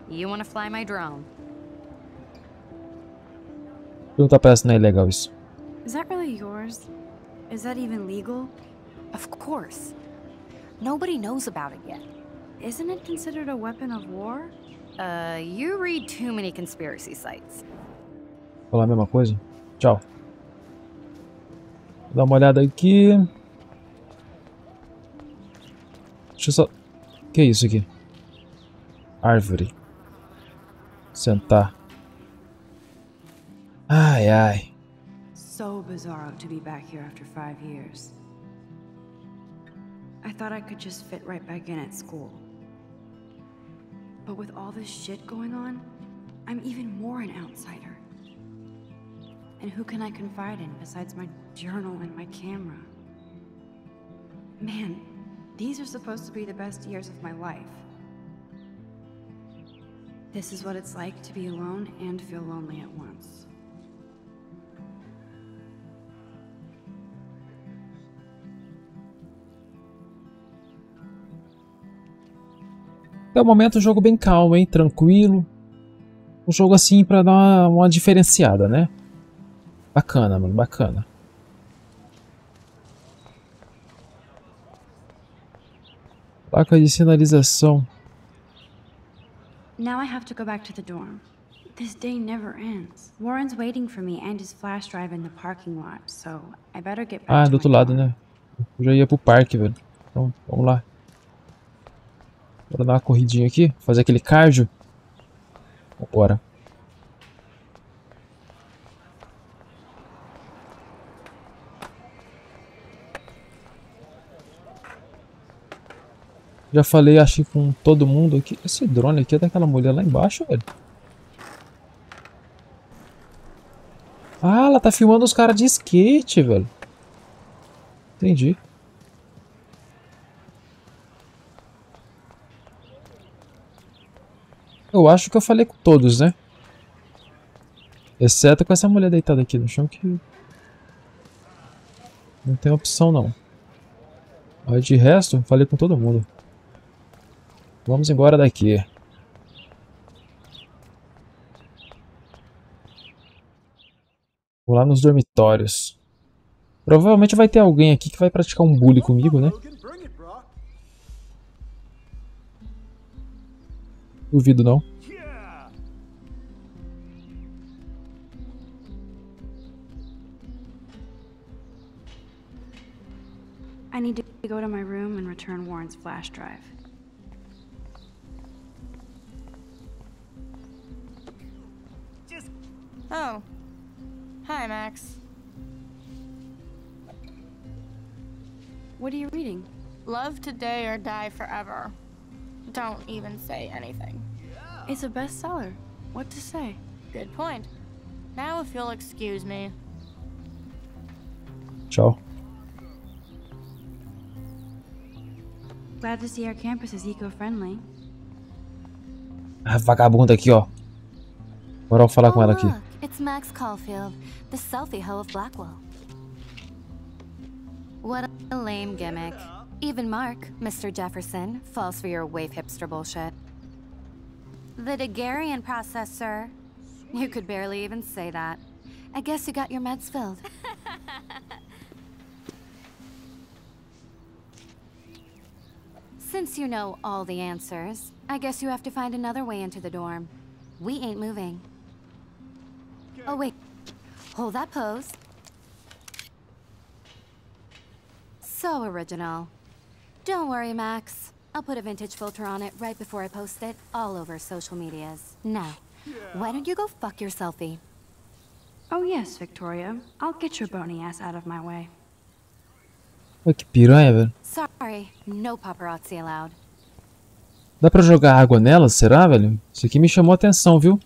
You want to fly my drone? Perguntar pra ela se não é legal isso. Is that really yours? Is that even legal? Of course. Nobody knows about it yet. Isn't it considered a weapon of war? Uh, you read too many conspiracy sites. Falar a mesma coisa? Tchau. Dar uma olhada aqui. Deixa eu só... Que é isso aqui? Árvore. Sentar. Ai, ai. So bizarro to be back here after five years. I thought I could just fit right back in at school. But with all this shit going on, I'm even more an outsider. And who can I confide in besides my journal and my camera? Man, these are supposed to be the best years of my life. This is what it's like to be alone and feel lonely at once. Até o momento um jogo bem calmo, hein? Tranquilo. Um jogo assim pra dar uma, uma diferenciada, né? Bacana, mano, bacana. Placa de sinalização. Now I have to go back to the dorm. This day never ends. Warren's waiting for me and his flash drive in the parking lot, so I better get back Ah, do outro lado, né? Eu já ia pro parque, velho. Então, vamos lá. Bora dar uma corridinha aqui, fazer aquele cardio. Vambora. Já falei, acho que com todo mundo aqui. Esse drone aqui é daquela mulher lá embaixo, velho. Ah, ela tá filmando os caras de skate, velho. Entendi. Eu acho que eu falei com todos, né? Exceto com essa mulher deitada aqui no chão que... Não tem opção não. Mas de resto, falei com todo mundo. Vamos embora daqui. Vou lá nos dormitórios. Provavelmente vai ter alguém aqui que vai praticar um bullying comigo, né? Duvido não. I need to go to my room and return Warren's flash drive. Oh. Hi, Max. What are you reading? Love today or die forever. Don't even say anything. It's a bestseller. What to say? Good point. Now if you'll excuse me. Tchau. Glad to see our campus is eco-friendly. A vagabunda aqui, ó. Bora falar com ela oh, aqui. It's Max Caulfield, the selfie hoe of Blackwell. What a lame gimmick. Even Mark, Mr. Jefferson, falls for your wave hipster bullshit. The Daguerrean process, sir. You could barely even say that. I guess you got your meds filled. Since you know all the answers, I guess you have to find another way into the dorm. We ain't moving. Oh, wait. Hold that pose. So original. Don't worry, Max. I'll put a vintage filter on it right before I post it all over social medias. Now, why don't you go fuck your selfie? Oh yes, Victoria. I'll get your bony ass out of my way. Olha que piranha, velho. Sorry, no paparazzi allowed. Dá pra jogar água nela, será, velho? Isso aqui me chamou a atenção, viu?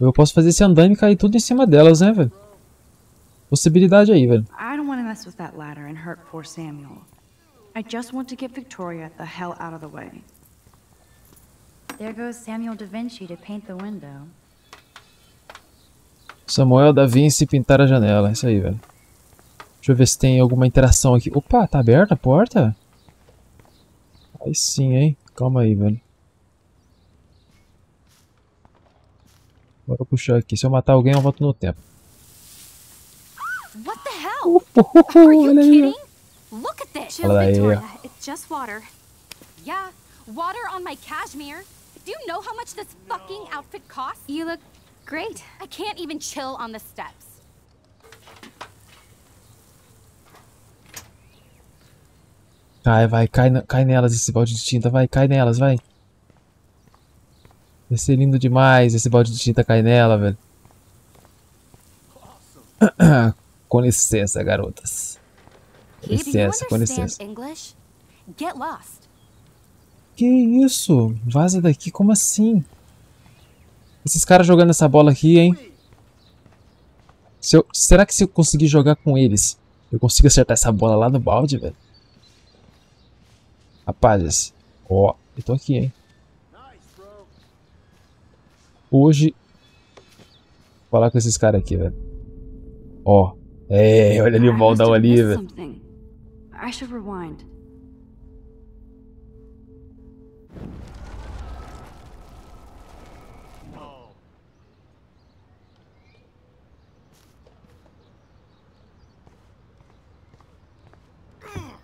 Eu posso fazer esse andame e cair tudo em cima delas, né, velho? Possibilidade aí, velho. I don't want to mess with that ladder and hurt poor Samuel. I just want to get Victoria the hell out of the way. There goes Samuel da Vinci to paint the window. Samuel da Vinci pintar a janela. Isso aí, velho. Deixa eu ver se tem alguma interação aqui. Opa, tá aberta a porta? Aí sim, hein? Calma aí, velho. Bora puxar aqui. Se eu matar alguém, eu volto no tempo. What the hell? Are you kidding? Look at this. Olha aí. It's just water. Yeah, water on my cashmere. Do you know how much this fucking outfit costs? You look great. I can't even chill on the steps. Cai, vai, cai, na- cai nelas esse balde de tinta, vai, cai nelas, vai. Vai ser lindo demais esse balde de tinta cair nela, velho. com licença, garotas. Com licença, com licença. Que isso? Vaza daqui, como assim? Esses caras jogando essa bola aqui, hein? Se eu- será que se eu conseguir jogar com eles, eu consigo acertar essa bola lá no balde, velho? Rapazes, ó, eu tô aqui, hein? Hoje, vou falar com esses caras aqui, velho. Ó, é, olha ali o baldão ali, velho. something. I should rewind.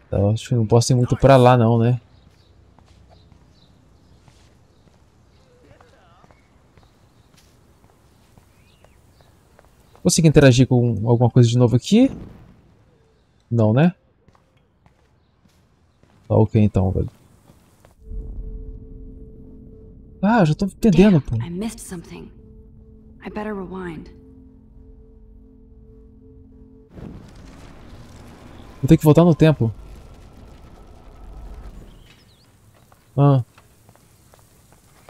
Então, acho que não posso ir muito pra lá, não, né? Consegui interagir com alguma coisa de novo aqui? Não, né? Tá ok então, velho. Ah, já tô entendendo, pô. I missed something. I better rewind. Vou ter que voltar no tempo. Ah.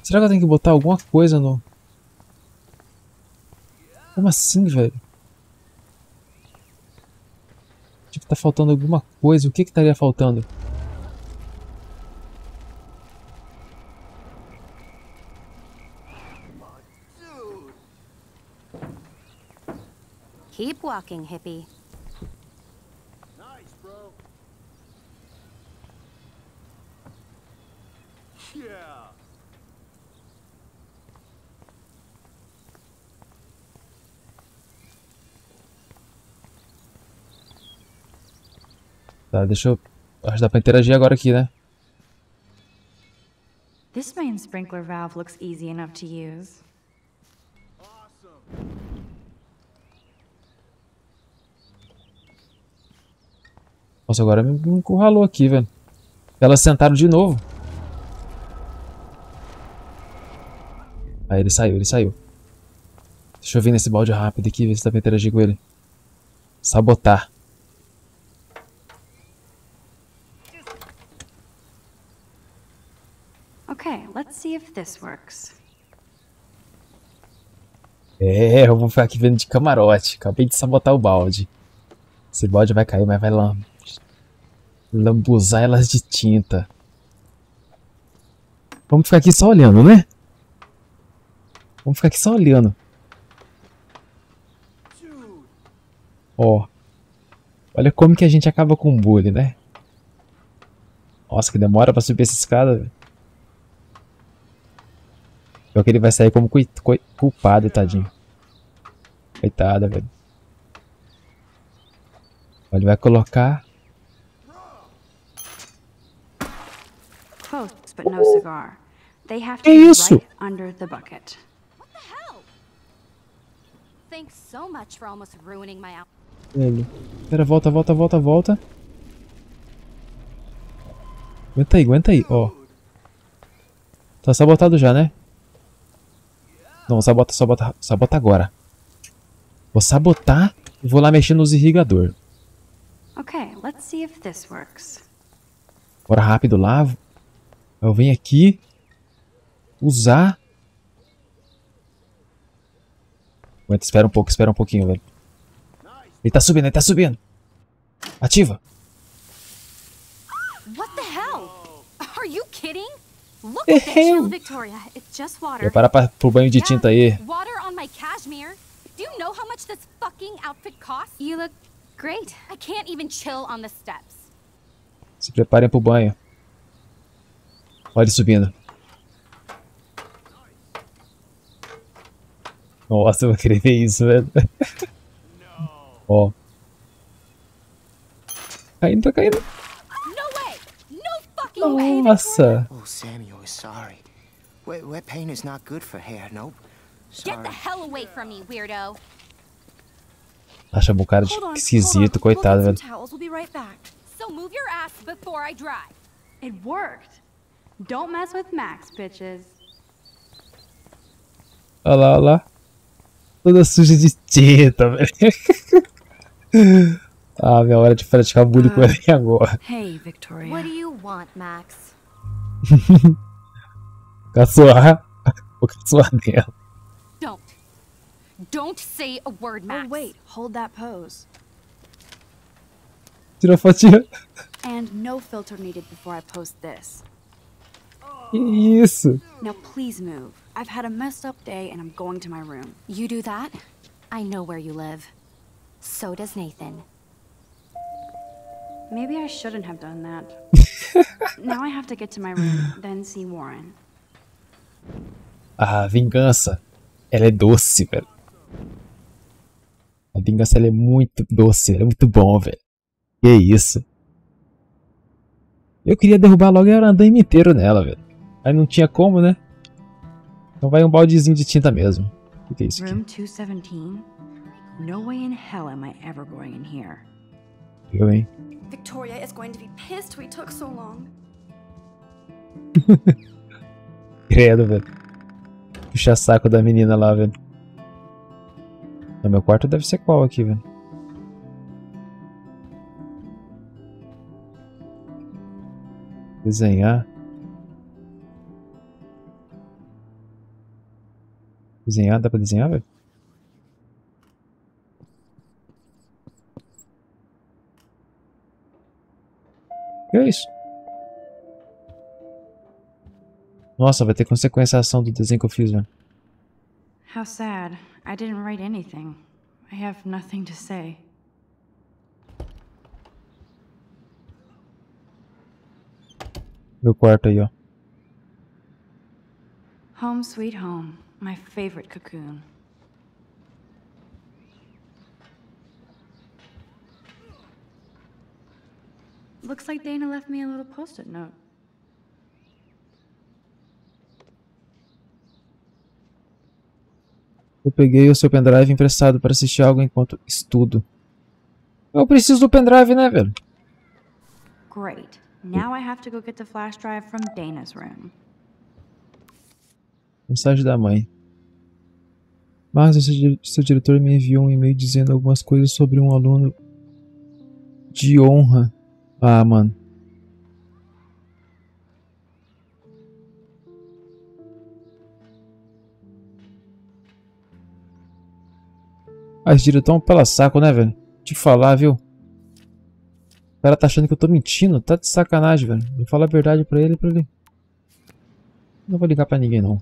Será que eu tenho que botar alguma coisa no... Como assim, velho? Tipo, tá faltando alguma coisa. O que que estaria faltando? Keep walking, hippie. Tá, deixa eu... Acho que dá pra interagir agora aqui, né? This main sprinkler valve looks easy enough to use. Nossa, agora me encurralou aqui, velho. Elas sentaram de novo. Aí ele saiu, ele saiu. Deixa eu vir nesse balde rápido aqui, ver se dá pra interagir com ele. Sabotar. Okay, let's see if this works. É, eu vou ficar aqui vendo de camarote. Acabei de sabotar o balde. Esse balde vai cair, mas vai lam... lambuzar elas de tinta. Vamos ficar aqui só olhando, né? Vamos ficar aqui só olhando. Ó. Olha como que a gente acaba com o bullying, né? Nossa, que demora pra subir essa escada. Pior que ele vai sair como culpado, tadinho. Coitada, velho. Ele vai colocar... Oh. Que isso? Ele. Pera, volta, volta, volta, volta. Aguenta aí, aguenta aí, ó. Oh. Tá sabotado já, né? Não, sabota, sabota, sabota agora. Vou sabotar e vou lá mexer nos irrigador. Okay, let's see if this works. Bora rápido lá. Eu venho aqui. Usar. Aguenta, espera um pouco, espera um pouquinho, velho. Ele tá subindo, ele tá subindo. Ativa. water. Prepara pra, pro banho de tinta aí. Water on my cashmere. Do you know how much this fucking outfit costs? You look great. I can't even chill on the steps. Se preparem pro banho. Olha ele subindo. Nossa, eu vou querer ver isso, velho. Ó. Caindo, tá caindo. No way! No fucking way! Nossa. Oh, Samuel is sorry. Wet, wet paint is not good for hair. Nope. Get the hell away from me, weirdo. Tá chamando o cara de esquisito, hold on. coitado, velho. get some towels. We'll be right back. So move your ass before I dry. It worked. Don't mess with Max, bitches. Olha lá, olha lá. Toda suja de tinta, velho. ah, minha hora de praticar bullying com ele agora. Hey, Victoria. What do you want, Max? Caçoar. Vou caçoar dela. Don't. Don't say a word, Max. Oh, wait. Hold that pose. Tirou fotinha. And no filter needed before I post this. Que isso? Now please move. I've had a messed up day and I'm going to my room. You do that? I know where you live. So does Nathan. Maybe I shouldn't have done that. now I have to get to my room, then see Warren. A vingança, ela é doce, velho. A vingança, ela é muito doce, ela é muito bom, velho. Que isso? Eu queria derrubar logo o andaime inteiro nela, velho. Aí não tinha como, né? Então vai um baldezinho de tinta mesmo. O que, que é isso aqui? Room 217? No way in hell am I ever going in here. Eu, hein? Victoria is going to be pissed we took so long. Credo, velho. Puxa saco da menina lá, velho. No meu quarto deve ser qual aqui, velho? Desenhar. Desenhar, dá pra desenhar, velho? Que é isso? Nossa, vai ter consequência a ação do desenho que eu fiz, velho. How sad. I didn't write anything. I have nothing to say. Meu quarto aí, ó. Home sweet home. My favorite cocoon. Looks like Dana left me a little post-it note. Eu peguei o seu pendrive emprestado para assistir algo enquanto estudo. Eu preciso do pendrive, né, velho? Great. Now I have to go get the flash drive from Dana's room. Mensagem da mãe. Marcos, seu diretor me enviou um e-mail dizendo algumas coisas sobre um aluno de honra. Ah, mano. Ah, diretor é um pela saco, né, velho? Te falar, viu? O cara tá achando que eu tô mentindo. Tá de sacanagem, velho. Vou falar a verdade pra ele, pra ele. Não vou ligar pra ninguém, não.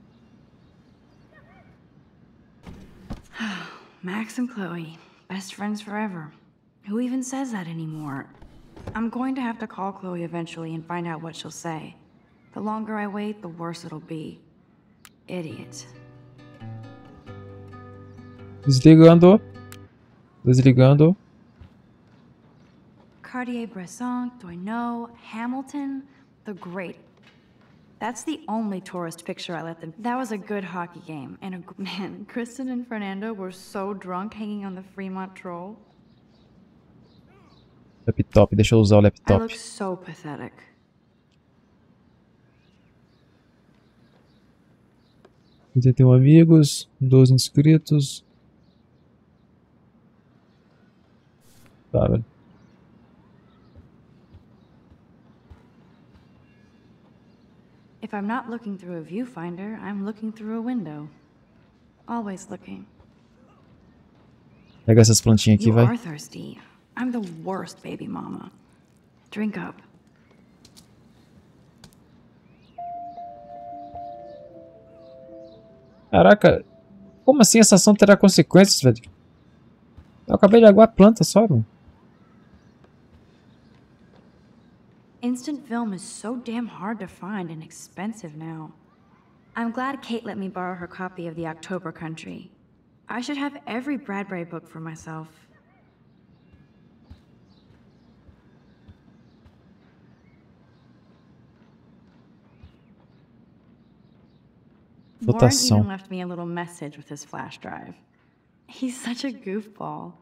Max and Chloe, best friends forever. Who even says that anymore? I'm going to have to call Chloe eventually and find out what she'll say. The longer I wait, the worse it'll be. Idiot. Desligando. Desligando. Cartier-Bresson, Doisneau, Hamilton, the great. That's the only tourist picture I let them. That was a good hockey game. And a, man, Kristen and Fernando were so drunk hanging on the Fremont Troll. Laptop, deixa eu usar o laptop. so um amigos, 12 inscritos. Tá, velho. If I'm not looking through a viewfinder, I'm looking through a window. Always looking. Pega essas plantinhas aqui, you vai. I'm the worst baby mama. Drink up. Caraca, como assim essa ação terá consequências, velho? Eu acabei de aguar a planta só, mano. Instant film is so damn hard to find and expensive now. I'm glad Kate let me borrow her copy of The October Country. I should have every Bradbury book for myself. Warren Votação. even left me a little message with his flash drive. He's such a goofball.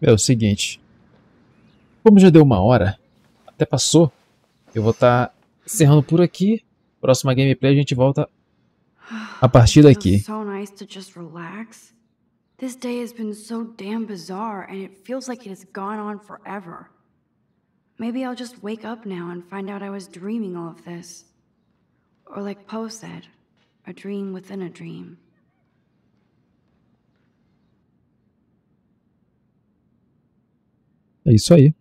É o seguinte. Como já deu uma hora, até passou, eu vou estar encerrando por aqui. Próxima gameplay a gente volta a partir daqui. This day has been so damn bizarre, and it feels like it has gone on forever. Maybe I'll just wake up now and find out I was dreaming all of this. Or like Poe said, a dream within a dream. É isso aí.